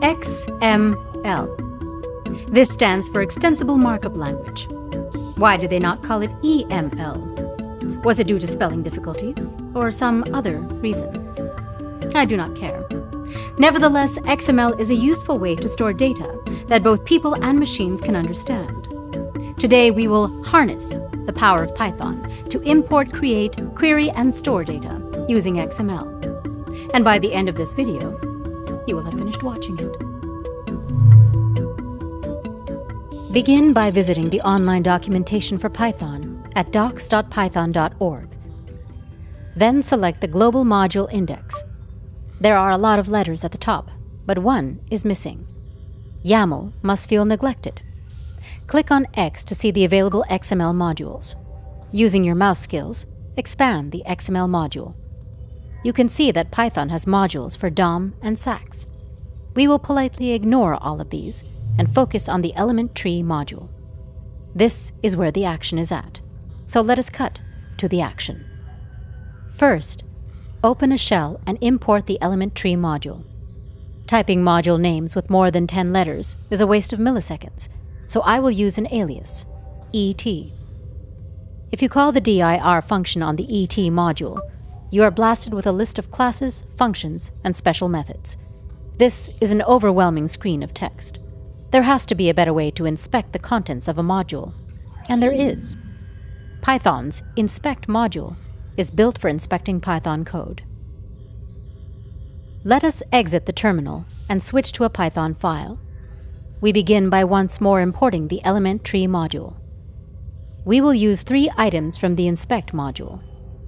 XML. This stands for Extensible Markup Language. Why did they not call it EML? Was it due to spelling difficulties or some other reason? I do not care. Nevertheless, XML is a useful way to store data that both people and machines can understand. Today, we will harness the power of Python to import, create, query, and store data using XML. And by the end of this video, you will have finished watching it. Begin by visiting the online documentation for Python at docs.python.org. Then select the Global Module Index. There are a lot of letters at the top, but one is missing. YAML must feel neglected. Click on X to see the available XML modules. Using your mouse skills, expand the XML module. You can see that Python has modules for DOM and SAX. We will politely ignore all of these and focus on the element tree module. This is where the action is at, so let us cut to the action. First, open a shell and import the element tree module. Typing module names with more than 10 letters is a waste of milliseconds, so I will use an alias, ET. If you call the dir function on the ET module, you are blasted with a list of classes, functions, and special methods. This is an overwhelming screen of text. There has to be a better way to inspect the contents of a module, and there is. Python's inspect module is built for inspecting Python code. Let us exit the terminal and switch to a Python file. We begin by once more importing the element tree module. We will use three items from the inspect module,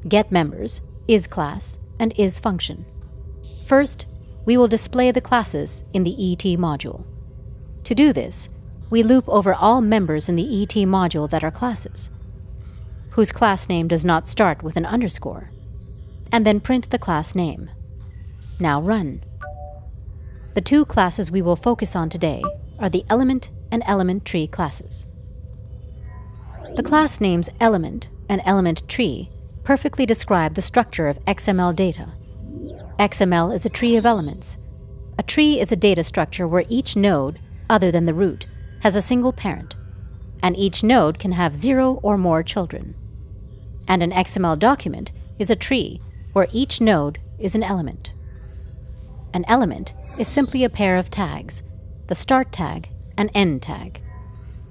get members, is class, and is function. First, we will display the classes in the ET module. To do this, we loop over all members in the ET module that are classes, whose class name does not start with an underscore, and then print the class name. Now run. The two classes we will focus on today are the element and element tree classes. The class names element and element tree perfectly describe the structure of XML data. XML is a tree of elements. A tree is a data structure where each node, other than the root, has a single parent, and each node can have zero or more children. And an XML document is a tree where each node is an element. An element is simply a pair of tags the start tag, and end tag.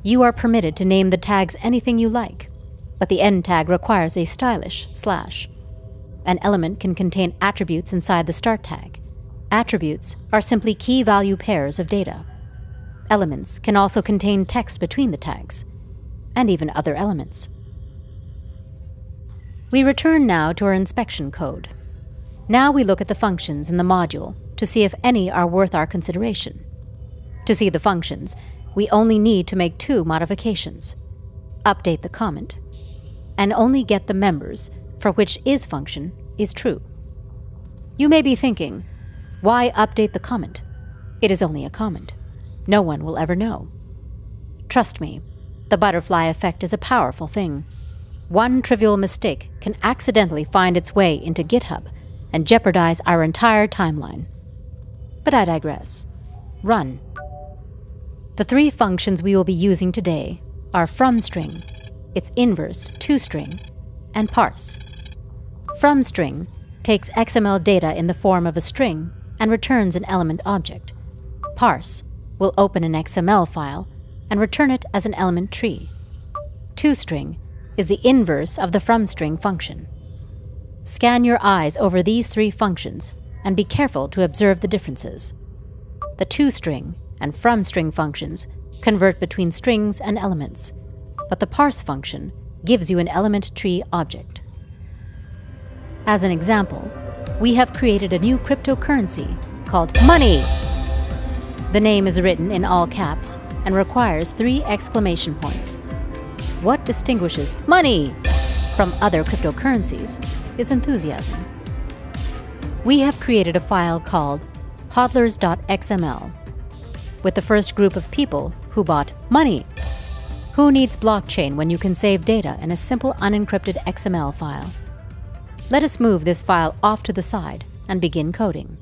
You are permitted to name the tags anything you like, but the end tag requires a stylish slash. An element can contain attributes inside the start tag. Attributes are simply key value pairs of data. Elements can also contain text between the tags, and even other elements. We return now to our inspection code. Now we look at the functions in the module to see if any are worth our consideration. To see the functions, we only need to make two modifications. Update the comment, and only get the members for which is function is true. You may be thinking, why update the comment? It is only a comment. No one will ever know. Trust me, the butterfly effect is a powerful thing. One trivial mistake can accidentally find its way into GitHub and jeopardize our entire timeline. But I digress. Run. The three functions we will be using today are fromString, its inverse toString, and parse. FromString takes XML data in the form of a string and returns an element object. Parse will open an XML file and return it as an element tree. ToString is the inverse of the fromString function. Scan your eyes over these three functions and be careful to observe the differences. The toString and fromString functions convert between strings and elements, but the parse function gives you an element tree object. As an example, we have created a new cryptocurrency called money. The name is written in all caps and requires three exclamation points. What distinguishes money from other cryptocurrencies is enthusiasm. We have created a file called hodlers.xml with the first group of people who bought money. Who needs blockchain when you can save data in a simple unencrypted XML file? Let us move this file off to the side and begin coding.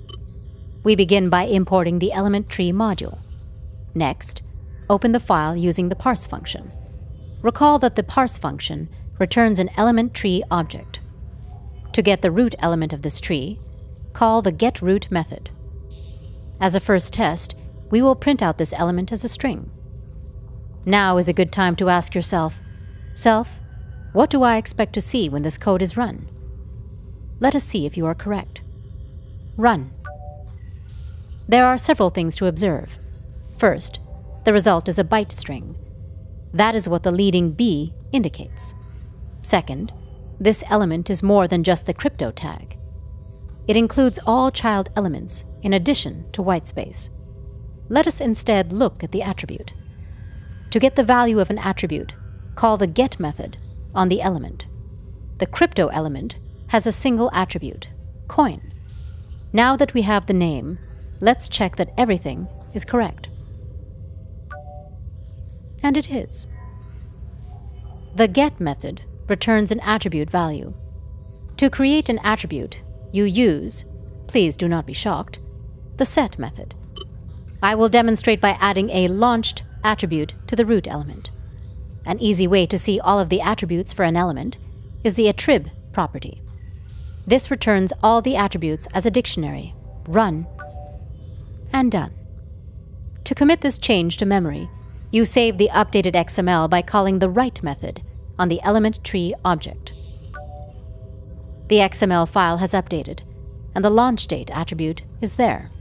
We begin by importing the element tree module. Next, open the file using the parse function. Recall that the parse function returns an element tree object. To get the root element of this tree, call the getRoot method. As a first test, we will print out this element as a string. Now is a good time to ask yourself, Self, what do I expect to see when this code is run? Let us see if you are correct. Run. There are several things to observe. First, the result is a byte string. That is what the leading B indicates. Second, this element is more than just the crypto tag. It includes all child elements in addition to whitespace. Let us instead look at the attribute. To get the value of an attribute, call the get method on the element. The crypto element has a single attribute, coin. Now that we have the name, let's check that everything is correct. And it is. The get method returns an attribute value. To create an attribute, you use, please do not be shocked, the set method. I will demonstrate by adding a launched attribute to the root element. An easy way to see all of the attributes for an element is the attrib property. This returns all the attributes as a dictionary, run, and done. To commit this change to memory, you save the updated XML by calling the write method on the element tree object. The XML file has updated, and the launch date attribute is there.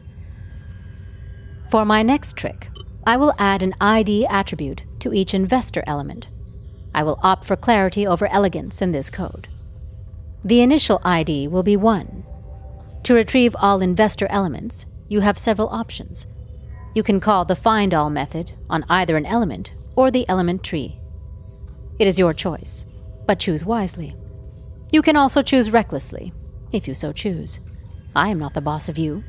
For my next trick, I will add an ID attribute to each investor element. I will opt for clarity over elegance in this code. The initial ID will be 1. To retrieve all investor elements, you have several options. You can call the findAll method on either an element or the element tree. It is your choice, but choose wisely. You can also choose recklessly, if you so choose. I am not the boss of you.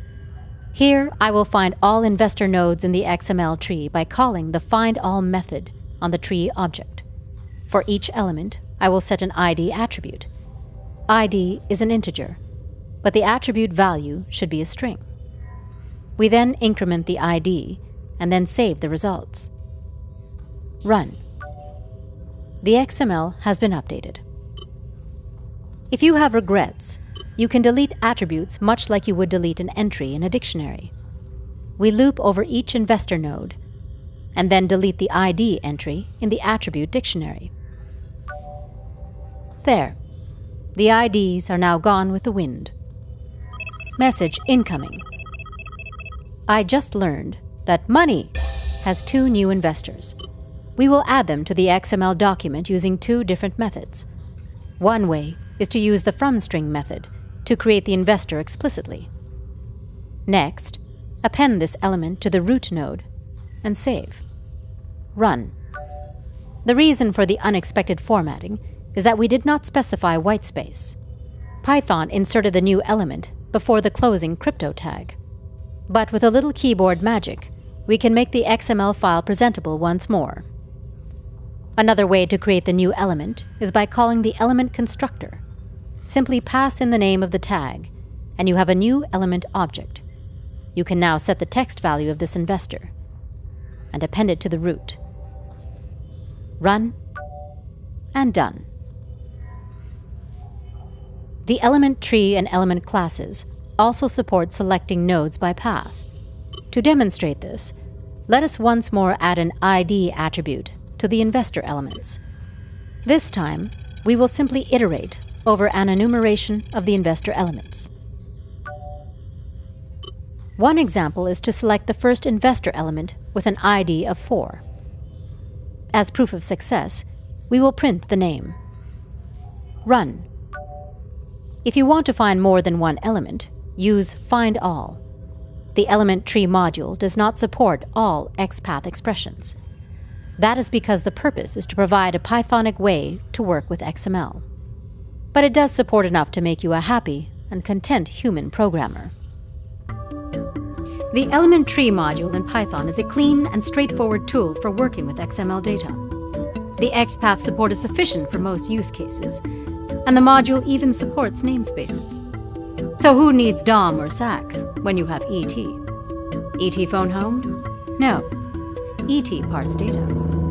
Here, I will find all investor nodes in the XML tree by calling the findAll method on the tree object. For each element, I will set an ID attribute. ID is an integer, but the attribute value should be a string. We then increment the ID and then save the results. Run. The XML has been updated. If you have regrets, you can delete attributes much like you would delete an entry in a dictionary. We loop over each investor node and then delete the ID entry in the attribute dictionary. There. The IDs are now gone with the wind. Message incoming. I just learned that money has two new investors. We will add them to the XML document using two different methods. One way is to use the FromString method to create the investor explicitly. Next, append this element to the root node and save. Run. The reason for the unexpected formatting is that we did not specify whitespace. Python inserted the new element before the closing crypto tag. But with a little keyboard magic, we can make the XML file presentable once more. Another way to create the new element is by calling the element constructor Simply pass in the name of the tag, and you have a new element object. You can now set the text value of this investor and append it to the root. Run and done. The element tree and element classes also support selecting nodes by path. To demonstrate this, let us once more add an ID attribute to the investor elements. This time, we will simply iterate over an enumeration of the investor elements. One example is to select the first investor element with an ID of 4. As proof of success, we will print the name. Run. If you want to find more than one element, use Find All. The element tree module does not support all XPath expressions. That is because the purpose is to provide a Pythonic way to work with XML but it does support enough to make you a happy and content human programmer. The Element Tree module in Python is a clean and straightforward tool for working with XML data. The XPath support is sufficient for most use cases, and the module even supports namespaces. So who needs Dom or Sax when you have ET? ET phone home? No. ET parse data.